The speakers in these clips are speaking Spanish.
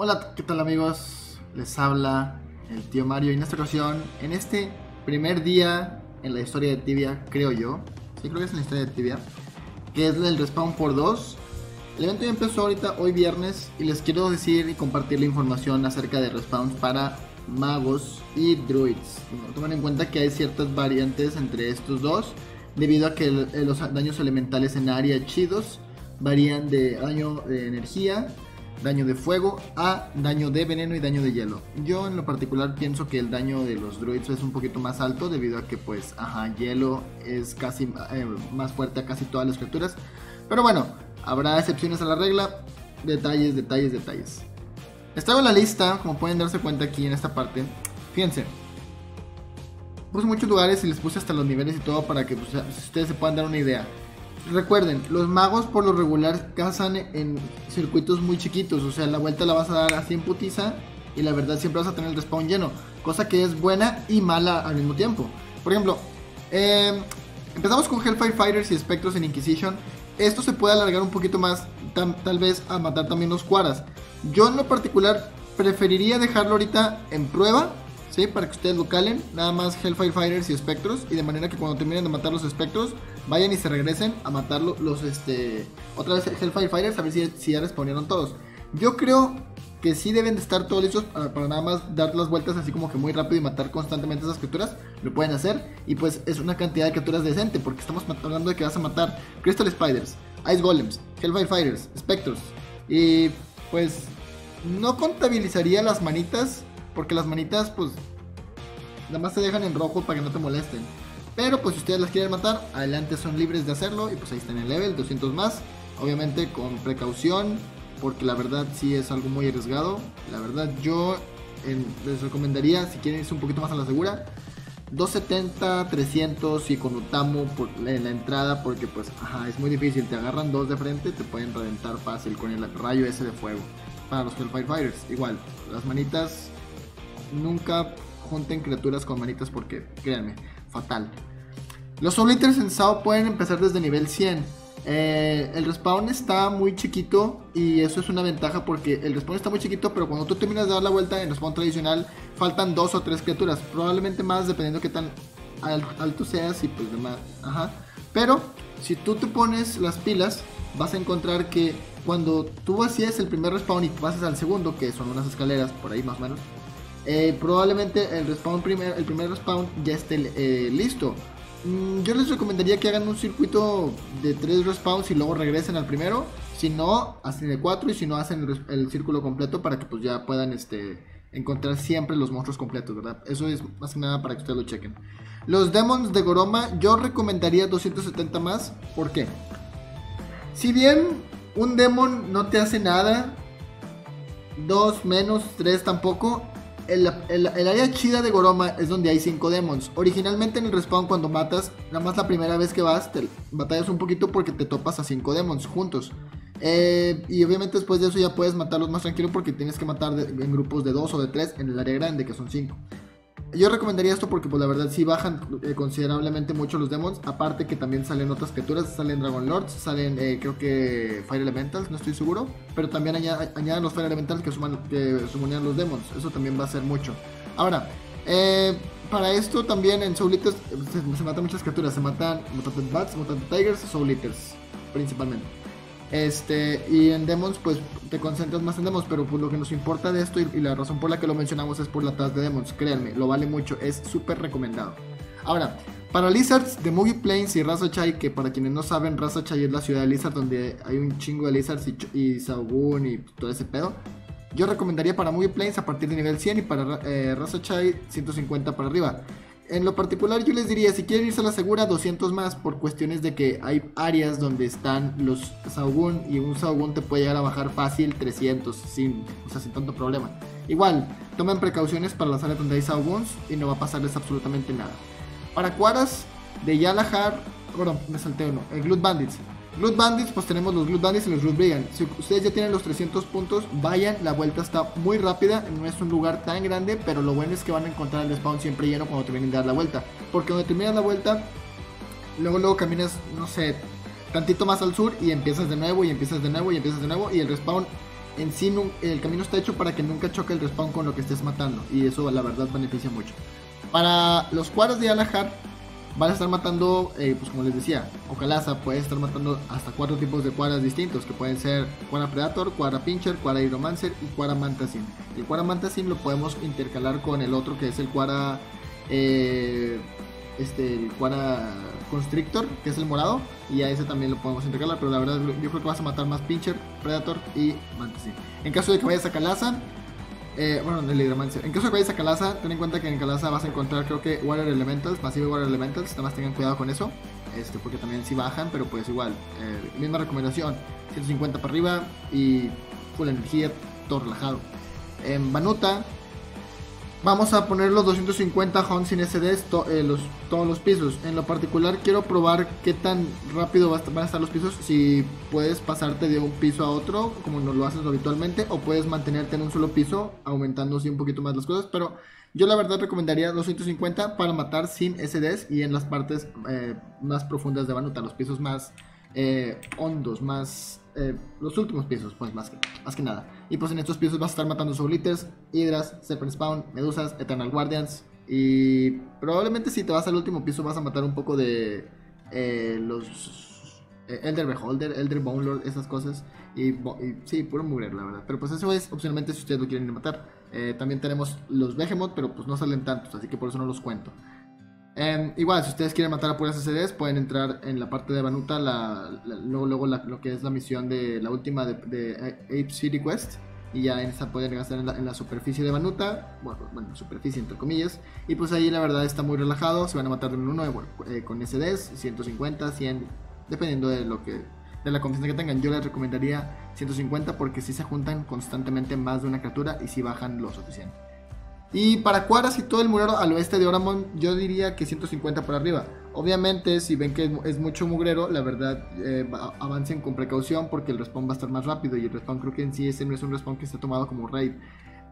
Hola, ¿qué tal amigos? Les habla el tío Mario y en esta ocasión, en este primer día en la historia de Tibia, creo yo, sí creo que es en la historia de Tibia, que es el respawn por 2. El evento ya empezó ahorita, hoy viernes, y les quiero decir y compartir la información acerca de respawns para magos y druids. tomen en cuenta que hay ciertas variantes entre estos dos, debido a que los daños elementales en área chidos varían de daño de energía, daño de fuego a daño de veneno y daño de hielo. Yo en lo particular pienso que el daño de los druids es un poquito más alto debido a que pues, ajá, hielo es casi eh, más fuerte a casi todas las criaturas. Pero bueno, habrá excepciones a la regla, detalles, detalles, detalles. Les en la lista, como pueden darse cuenta aquí en esta parte. Fíjense. Puse muchos lugares y les puse hasta los niveles y todo para que pues, ustedes se puedan dar una idea. Recuerden, los magos por lo regular cazan en circuitos muy chiquitos, o sea, la vuelta la vas a dar así en putiza y la verdad siempre vas a tener el respawn lleno, cosa que es buena y mala al mismo tiempo. Por ejemplo, em, empezamos con Hellfire Fighters y espectros en Inquisition. Esto se puede alargar un poquito más, tal vez a matar también los cuaras. Yo en lo particular preferiría dejarlo ahorita en prueba para que ustedes lo calen, nada más Hellfire Fighters y espectros, y de manera que cuando terminen de matar los espectros, vayan y se regresen a matarlo los, este, otra vez Hellfire Fighters, a ver si, si ya respondieron todos. Yo creo que sí deben de estar todos listos para, nada más dar las vueltas así como que muy rápido y matar constantemente esas criaturas, lo pueden hacer, y pues es una cantidad de criaturas decente, porque estamos hablando de que vas a matar Crystal Spiders, Ice Golems, Hellfire Fighters, Spectros, y pues no contabilizaría las manitas porque las manitas, pues, nada más se dejan en rojo para que no te molesten. Pero pues si ustedes las quieren matar, adelante son libres de hacerlo. Y pues ahí está en el level, 200 más. Obviamente con precaución, porque la verdad sí es algo muy arriesgado. La verdad yo les recomendaría, si quieren irse un poquito más a la segura, 270, 300 y con Utamo por, en la entrada, porque pues ajá, es muy difícil. Te agarran dos de frente, te pueden reventar fácil con el rayo ese de fuego. Para los Hellfire Fighters, igual, las manitas nunca junten criaturas con manitas porque, créanme, fatal. Los Soul en SAO pueden empezar desde nivel 100. Eh, el respawn está muy chiquito y eso es una ventaja porque el respawn está muy chiquito, pero cuando tú terminas de dar la vuelta en respawn tradicional faltan dos o tres criaturas, probablemente más dependiendo de qué tan alto seas y pues demás. Ajá. Pero si tú te pones las pilas, vas a encontrar que cuando tú vacías el primer respawn y pasas al segundo, que son unas escaleras por ahí más o menos, eh, probablemente el respawn primer, el primer respawn ya esté eh, listo. Mm, yo les recomendaría que hagan un circuito de 3 respawns y luego regresen al primero. Si no, hacen de 4 y si no, hacen el, círculo completo para que pues ya puedan este, encontrar siempre los monstruos completos, ¿verdad? Eso es más que nada para que ustedes lo chequen. Los demons de Goroma, yo recomendaría 270 más. ¿Por qué? Si bien un demon no te hace nada, 2 menos, 3 tampoco, el, área chida de Goroma es donde hay 5 demons. Originalmente en el respawn cuando matas, nada más la primera vez que vas, te batallas un poquito porque te topas a 5 demons juntos. Eh, y obviamente después de eso ya puedes matarlos más tranquilo porque tienes que matar en grupos de 2 o de 3 en el área grande que son 5. Yo recomendaría esto porque pues la verdad sí bajan eh, considerablemente mucho los demons. Aparte que también salen otras criaturas, salen Dragon Lords, salen eh, creo que Fire Elementals, no estoy seguro. Pero también añaden los Fire Elementals que, suman, que sumonían los demons. Eso también va a ser mucho. Ahora, eh, para esto también en Soul Eaters se, se, matan muchas criaturas. Se matan Mutant Bats, Mutant Tigers, Soul Eaters principalmente. Este, y en Demons, pues te concentras más en Demons, pero pues, lo que nos importa de esto y, la razón por la que lo mencionamos es por la tasa de Demons. Créanme, lo vale mucho, es súper recomendado. Ahora, para Lizards de Movie Plains y Chai que para quienes no saben, Chai es la ciudad de Lizard donde hay un chingo de Lizards y, y y todo ese pedo. Yo recomendaría para Movie Plains a partir de nivel 100 y para eh, Chai 150 para arriba en lo particular yo les diría, si quieren irse a la segura, 200 más por cuestiones de que hay áreas donde están los Saugun y un Saugun te puede llegar a bajar fácil 300 sin, o sea, sin tanto problema. Igual, tomen precauciones para las áreas donde hay Sauguns y no va a pasarles absolutamente nada. Para Cuaras de Yalahar, bueno, me salté uno, el Glut Bandits. Loot Bandits, pues tenemos los Loot Bandits y los Loot Brigand. Si ustedes ya tienen los 300 puntos, vayan, la vuelta está muy rápida, no es un lugar tan grande, pero lo bueno es que van a encontrar el spawn siempre lleno cuando terminen de dar la vuelta. Porque cuando terminas la vuelta, luego luego caminas, no sé, tantito más al sur y empiezas de nuevo y empiezas de nuevo y empiezas de nuevo y el respawn en sí el camino está hecho para que nunca choque el respawn con lo que estés matando. Y eso la verdad beneficia mucho. Para los cuadros de Alahar van a estar matando, eh, pues como les decía, Ocalaza puede estar matando hasta cuatro tipos de cuadras distintos, que pueden ser Cuadra Predator, Cuadra Pincher, Cuadra Hydromancer y Cuadra Mantasim. El Cuadra Mantasim lo podemos intercalar con el otro que es el Cuadra, eh, este, el Cuadra Constrictor, que es el morado, y a ese también lo podemos intercalar, pero la verdad yo creo que vas a matar más Pincher, Predator y Mantasim. En caso de que vayas a Calaza, eh, bueno, el Hidromancer. En caso de que vayas a Calaza, ten en cuenta que en Calaza vas a encontrar, creo que Water Elementals, Pasivo Water Elementals. Nada más tengan cuidado con eso. Este, porque también si bajan, pero pues igual. Eh, misma recomendación: 150 para arriba y full energía, todo relajado. En Banuta, Vamos a poner los 250 Hunt sin SDs eh, los, todos los pisos. En lo particular quiero probar qué tan rápido van a estar los pisos. Si puedes pasarte de un piso a otro, como no lo haces habitualmente, o puedes mantenerte en un solo piso, aumentando así un poquito más las cosas. Pero yo la verdad recomendaría 250 para matar sin SDs y en las partes eh, más profundas de Banuta, los pisos más eh, hondos, más eh, los últimos pisos, pues más que, más que nada. Y pues en estos pisos vas a estar matando Soul Eaters, Hydras, Serpent Spawn, Medusas, Eternal Guardians. Y probablemente si te vas al último piso vas a matar un poco de eh, los eh, Elder Beholder, Elder Bone Lord, esas cosas. Y, sí, puro mugre, la verdad. Pero pues eso es opcionalmente si ustedes lo quieren matar. también tenemos los Behemoth, pero pues no salen tantos, así que por eso no los cuento. Em, igual, si ustedes quieren matar a puras CDs, pueden entrar en la parte de Banuta, luego, luego lo que es la misión de la última de, de Ape City Quest. Y ya en esa pueden gastar en la, superficie de Banuta, bueno, bueno, superficie entre comillas. Y pues ahí la verdad está muy relajado, se van a matar de uno eh, con SDs, 150, 100, dependiendo de lo que de la confianza que tengan. Yo les recomendaría 150 porque si se juntan constantemente más de una criatura y si bajan lo suficiente. Y para Cuadras y todo el murero al oeste de Oramon, yo diría que 150 por arriba. Obviamente, si ven que es mucho mugrero, la verdad, eh, avancen con precaución porque el respawn va a estar más rápido. Y el respawn creo que en sí ese no es un respawn que esté tomado como raid.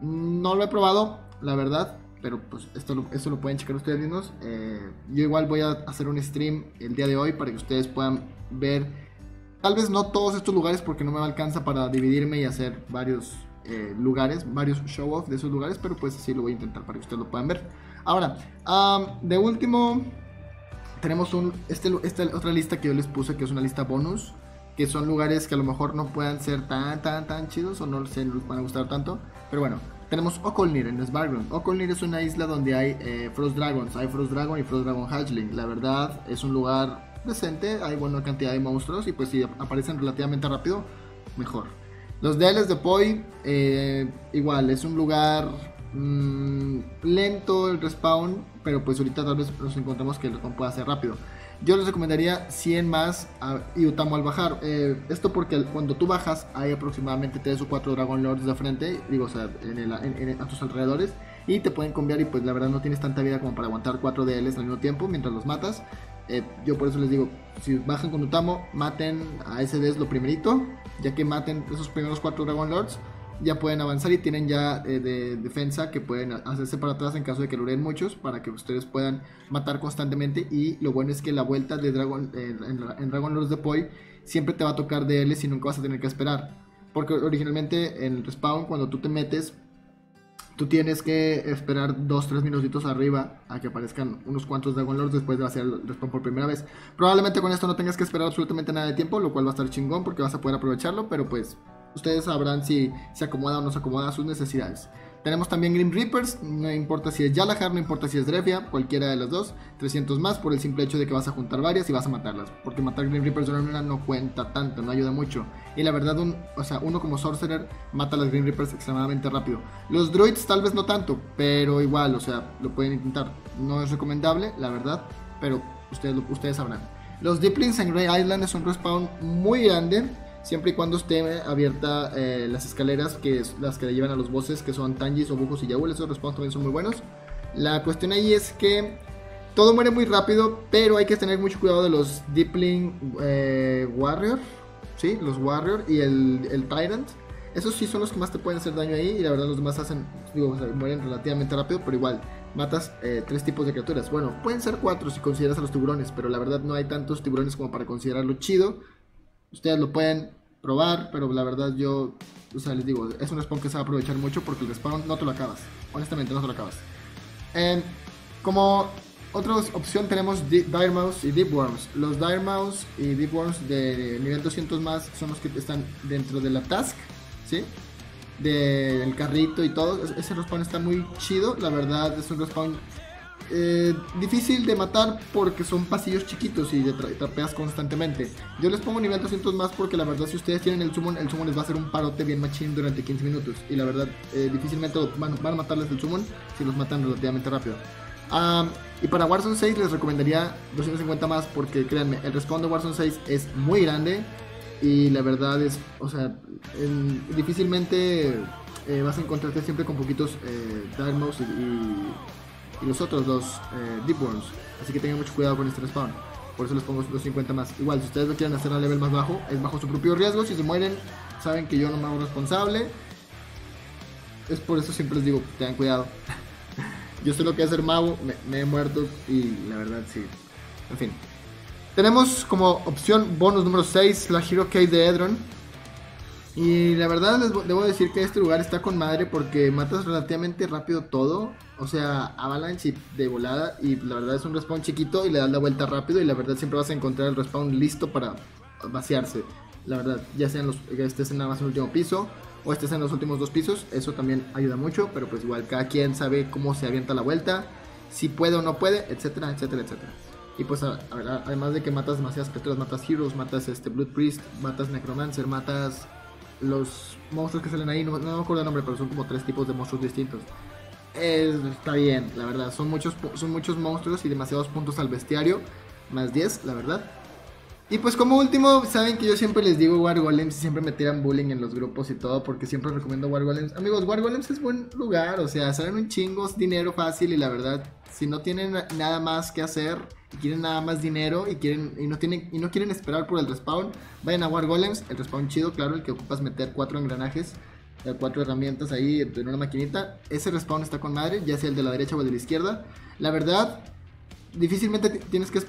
No lo he probado, la verdad, pero pues esto lo, lo pueden checar ustedes mismos. Eh, yo igual voy a hacer un stream el día de hoy para que ustedes puedan ver, tal vez no todos estos lugares porque no me alcanza para dividirme y hacer varios eh, lugares, varios show off de esos lugares, pero pues así lo voy a intentar para que ustedes lo puedan ver. Ahora, de último, tenemos un, este, esta otra lista que yo les puse, que es una lista bonus, que son lugares que a lo mejor no puedan ser tan, tan, tan chidos o no se les van a gustar tanto, pero bueno. Tenemos Okolnir en Sbarground. Okolnir es una isla donde hay eh, Frost Dragons. Hay Frost Dragon y Frost Dragon Hatchling. La verdad es un lugar decente. Hay buena cantidad de monstruos y pues si aparecen relativamente rápido, mejor. Los DLs de Poi, eh, igual, es un lugar mm, lento el respawn, pero pues ahorita tal vez nos encontramos que el respawn pueda ser rápido. Yo les recomendaría 100 más y Utamo al bajar. Eh, esto porque cuando tú bajas hay aproximadamente 3 o 4 Dragon Lords de frente, digo, o sea, en a tus alrededores. Y te pueden cambiar y pues la verdad no tienes tanta vida como para aguantar 4 DLs al mismo tiempo mientras los matas. Eh, yo por eso les digo, si bajan con Utamo, maten a SDS lo primerito, ya que maten esos primeros cuatro Dragon Lords, ya pueden avanzar y tienen ya eh, de defensa que pueden hacerse para atrás en caso de que lo muchos, para que ustedes puedan matar constantemente. Y lo bueno es que la vuelta de Dragon, en, Dragon Lords de Poi siempre te va a tocar DLs y nunca vas a tener que esperar. Porque originalmente en el respawn, cuando tú te metes, tú tienes que esperar 2-3 minutitos arriba a que aparezcan unos cuantos Dragon Lords después de hacer el respawn por primera vez. Probablemente con esto no tengas que esperar absolutamente nada de tiempo, lo cual va a estar chingón porque vas a poder aprovecharlo, pero pues ustedes sabrán si se acomoda o no se acomoda a sus necesidades. Tenemos también Grim Reapers, no importa si es Yalahar, no importa si es Drevia, cualquiera de las dos, 300 más por el simple hecho de que vas a juntar varias y vas a matarlas, porque matar Grim Reapers de una no cuenta tanto, no ayuda mucho. Y la verdad, un, o sea, uno como Sorcerer mata a las Grim Reapers extremadamente rápido. Los Druids tal vez no tanto, pero igual, o sea, lo pueden intentar. No es recomendable, la verdad, pero ustedes, ustedes sabrán. Los Deeplings en Grey Island es un respawn muy grande siempre y cuando esté abierta eh, las escaleras, que es las que le llevan a los bosses, que son Tangis, Obujos y Yaul, esos respawns también son muy buenos. La cuestión ahí es que todo muere muy rápido, pero hay que tener mucho cuidado de los Deepling eh, Warrior, ¿sí? Los Warrior y el, el, Tyrant. Esos sí son los que más te pueden hacer daño ahí y la verdad los demás hacen, digo, mueren relativamente rápido, pero igual matas eh, tres tipos de criaturas. Bueno, pueden ser cuatro si consideras a los tiburones, pero la verdad no hay tantos tiburones como para considerarlo chido. Ustedes lo pueden probar, pero la verdad yo o sea, les digo, es un respawn que se va a aprovechar mucho porque el respawn no te lo acabas. Honestamente, no te lo acabas. Como otra opción tenemos Dire Mouse y Deep Worms. Los Dire Mouse y Deep Worms de nivel 200 más son los que están dentro de la task, ¿sí? Del carrito y todo. Ese respawn está muy chido, la verdad es un respawn eh, difícil de matar porque son pasillos chiquitos y trapeas constantemente. Yo les pongo nivel 200 más porque la verdad si ustedes tienen el summon, el summon les va a hacer un parote bien machín durante 15 minutos. Y la verdad eh, difícilmente van, a matarles el summon si los matan relativamente rápido. y para Warzone 6 les recomendaría 250 más porque créanme, el respawn de Warzone 6 es muy grande y la verdad es, o sea, difícilmente eh, vas a encontrarte siempre con poquitos eh, y y los otros dos eh, Deep Worms. Así que tengan mucho cuidado con este respawn. Por eso les pongo 250 más. Igual, si ustedes lo quieren hacer a level más bajo, es bajo su propio riesgo. Si se mueren, saben que yo no me hago responsable. Es por eso siempre les digo, tengan cuidado. yo sé lo que es ser mago, me, he muerto y la verdad sí. En fin. Tenemos como opción bonus número 6 la Hero Cave de Edron. Y la verdad les debo decir que este lugar está con madre porque matas relativamente rápido todo. O sea, avalanche de volada. Y la verdad es un respawn chiquito y le das la vuelta rápido. Y la verdad siempre vas a encontrar el respawn listo para vaciarse. La verdad, ya sea en los, estés en nada más en el último piso o estés en los últimos dos pisos. Eso también ayuda mucho. Pero pues igual cada quien sabe cómo se avienta la vuelta. Si puede o no puede, etcétera, etcétera, etcétera. Y pues además de que matas demasiadas criaturas, matas Heroes, matas este Blood Priest, matas Necromancer, matas los monstruos que salen ahí, no, me acuerdo el nombre, pero son como tres tipos de monstruos distintos. está bien, la verdad. Son muchos, son muchos monstruos y demasiados puntos al bestiario. Más 10, la verdad. Y pues como último, saben que yo siempre les digo War Golems y siempre me tiran bullying en los grupos y todo porque siempre recomiendo War Golems. Amigos, War Golems es buen lugar, o sea, salen un chingo, dinero fácil y la verdad, si no tienen nada más que hacer y quieren nada más dinero y quieren y no tienen y no quieren esperar por el respawn, vayan a War Golems, el respawn chido, claro, el que ocupas meter cuatro engranajes, eh, cuatro herramientas ahí en una maquinita. Ese respawn está con madre, ya sea el de la derecha o el de la izquierda. La verdad, difícilmente tienes que,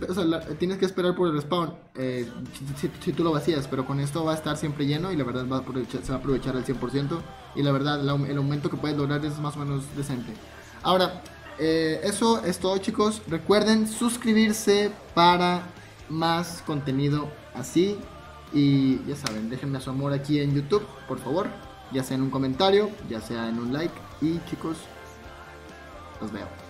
tienes que esperar por el respawn eh, si, tú lo vacías, pero con esto va a estar siempre lleno y la verdad va se va a aprovechar al 100% y la verdad el aumento que puedes lograr es más o menos decente. Ahora, eh, eso es todo chicos, recuerden suscribirse para más contenido así y ya saben, déjenme su amor aquí en YouTube, por favor, ya sea en un comentario, ya sea en un like y chicos, los veo.